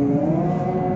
Oh.